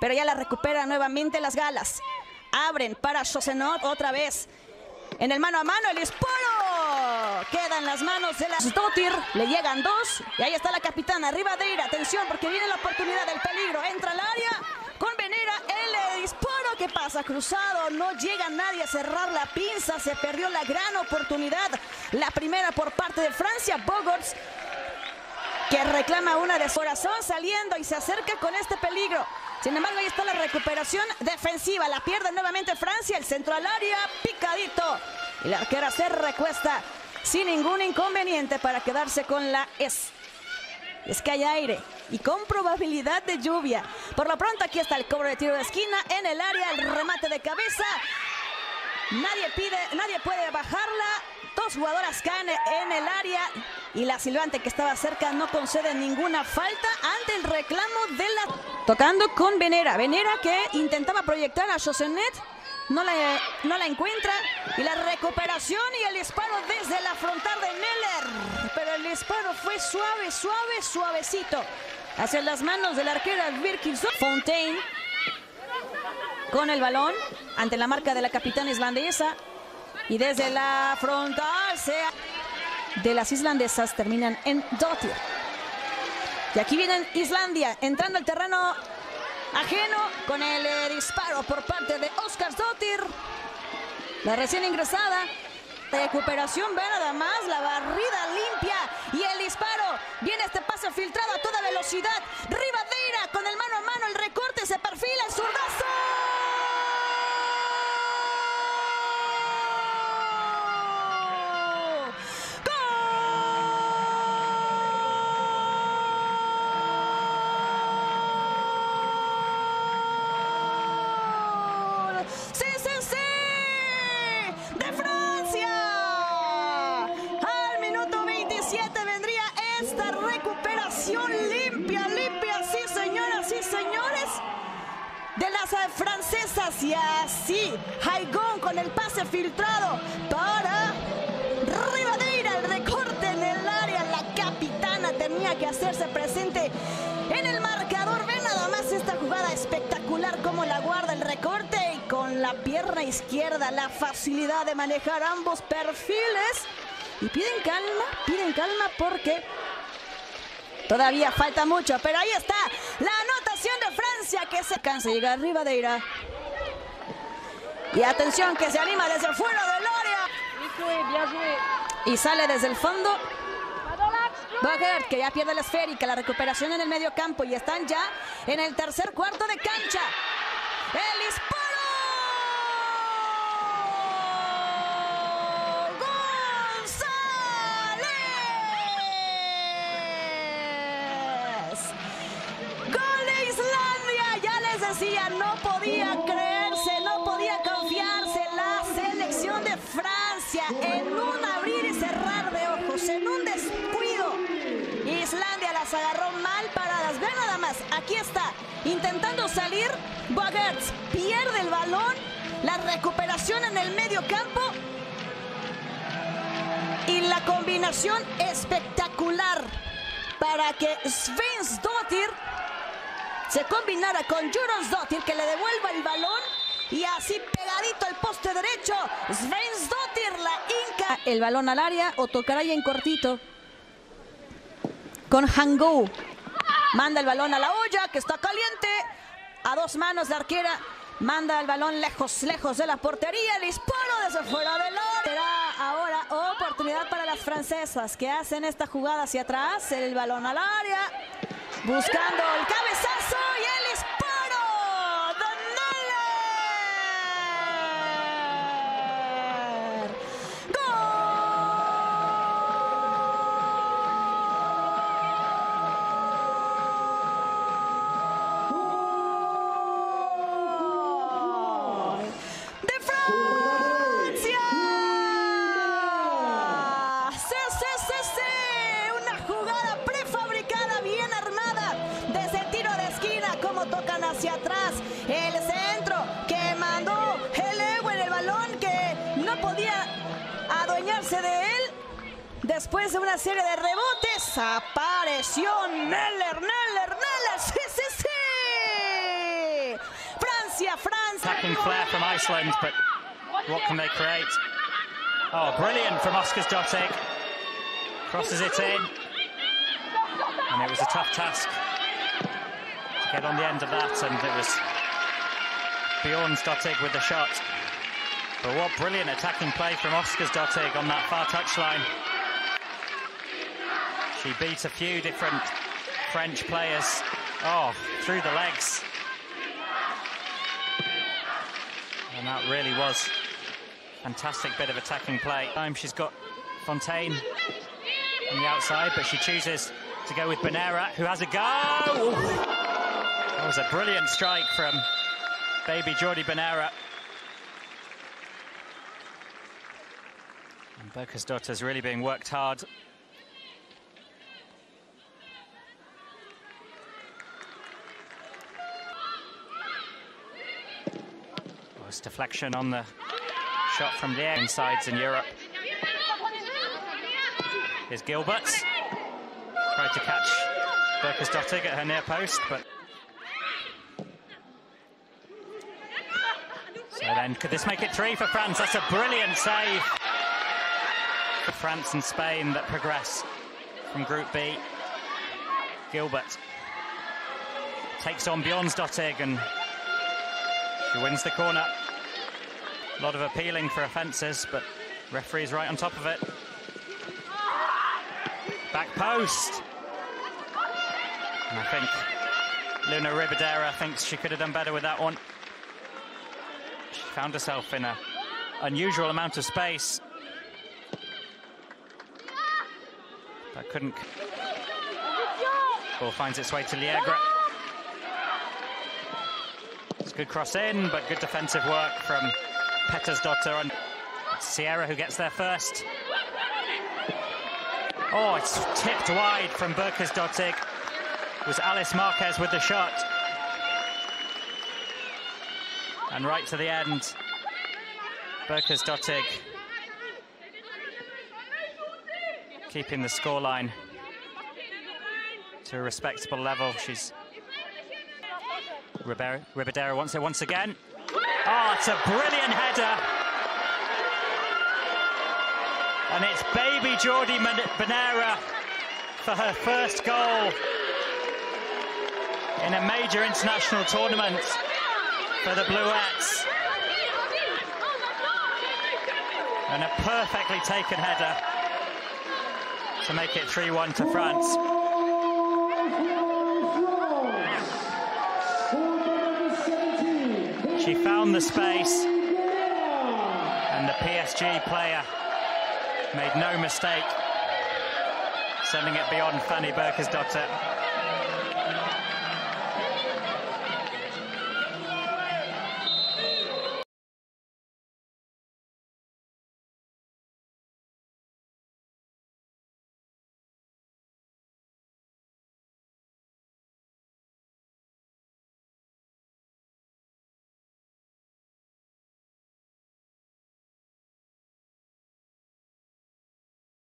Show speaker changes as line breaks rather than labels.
Pero ya la recupera nuevamente las galas. Abren para Chosenot otra vez. En el mano a mano, el disparo. Queda en las manos de la Stotir. Le llegan dos. Y ahí está la capitana. Arriba de ir. Atención, porque viene la oportunidad del peligro. Entra al área. Con Venera, el disparo. ¿Qué pasa? Cruzado. No llega nadie a cerrar la pinza. Se perdió la gran oportunidad. La primera por parte de Francia. Bogots que reclama una de corazón saliendo y se acerca con este peligro. Sin embargo, ahí está la recuperación defensiva. La pierde nuevamente Francia. El centro al área, picadito. Y la arquera se recuesta sin ningún inconveniente para quedarse con la S. Es que hay aire y con probabilidad de lluvia. Por lo pronto, aquí está el cobro de tiro de esquina en el área, el remate de cabeza. Nadie pide, nadie puede bajarla. Dos jugadoras caen en el área y la silbante que estaba cerca no concede ninguna falta ante el reclamo de la... Tocando con Venera. Venera que intentaba proyectar a Josenet. No la, no la encuentra. Y la recuperación y el disparo desde la frontal de Neller. Pero el disparo fue suave, suave, suavecito. Hacia las manos de la arquera Birkinson. Fontaine con el balón ante la marca de la capitana islandesa. Y desde la frontal se de las islandesas terminan en Dottir. Y aquí viene Islandia entrando al terreno ajeno con el eh, disparo por parte de Oscar Dottir. La recién ingresada. Recuperación, ve nada más, la barrida limpia y el disparo. Viene este pase filtrado a toda velocidad. Rivadeira con el mano a mano, el recorte se perfila, el zurdazo. vendría esta recuperación limpia, limpia, sí señoras y sí, señores, de las francesas. Y así Haigón con el pase filtrado para Rivadeira, el recorte en el área, la capitana tenía que hacerse presente en el marcador, ve nada más esta jugada espectacular, como la guarda el recorte y con la pierna izquierda, la facilidad de manejar ambos perfiles. Y piden calma, piden calma porque todavía falta mucho, pero ahí está la anotación de Francia que se cansa de llegar Rivadeira. Y atención que se anima desde fuera del área. Y sale desde el fondo. Bogert, que ya pierde la esférica, la recuperación en el medio campo y están ya en el tercer cuarto de cancha. El disparo. No podía creerse, no podía confiarse la selección de Francia en un abrir y cerrar de ojos, en un descuido. Islandia las agarró mal paradas. Vean nada más, aquí está, intentando salir. Bogert pierde el balón. La recuperación en el medio campo. Y la combinación espectacular para que Svensdottir se combinara con Dottir que le devuelva el balón. Y así pegadito al poste derecho, Svensdottir la inca. El balón al área o tocará en cortito con Hangou. Manda el balón a la olla, que está caliente. A dos manos de arquera. Manda el balón lejos, lejos de la portería. El disparo desde fuera del área. Será ahora oportunidad para las francesas que hacen esta jugada hacia atrás. El balón al área. Buscando el cabezazo adueñarse de él. Después de una serie de rebotes, apareció Neller, Neller, Neller. ¡Sí, sí, sí!
attacking flair from Iceland, but what can they create? Oh, brilliant from Óskarsdóttir. Crosses it in. And it was a tough task to get on the end of that, and it was Bjornsdottir with the shot. But what brilliant attacking play from Óskarsdóttir on that far touchline. She beat a few different French players. Oh, through the legs. And that really was fantastic bit of attacking play. Time she's got Fontaine on the outside, but she chooses to go with Benera, who has a go. That was a brilliant strike from baby Jordi Benera. And Børkersdottir's really being worked hard. Was deflection on the shot from the air sides in Europe. Here's Gilbert. Tried to catch Børkersdottir at her near post, but So then, could this make it three for France? That's a brilliant save France and Spain that progress from Group B. Gilbert takes on Bjornsdottir and she wins the corner. A lot of appealing for offences, but referee's right on top of it. Back post. And I think Luna Ribadera thinks she could have done better with that one. She found herself in an unusual amount of space. But couldn't. Ball finds its way to Liegre. It's a good cross in, but good defensive work from Pettersdottir and Sierra who gets there first. Oh, it's tipped wide from Børkersdottir. It was Alice Marquez with the shot. And right to the end, Børkersdottir keeping the scoreline to a respectable level. She's Ribadera wants it once again. Oh, it's a brilliant header. And it's baby Jordi Benera for her first goal in a major international tournament for the Bluettes. And a perfectly taken header to make it 3-1 to France. She found the space and the PSG player made no mistake sending it beyond Fanny Børkersdottir.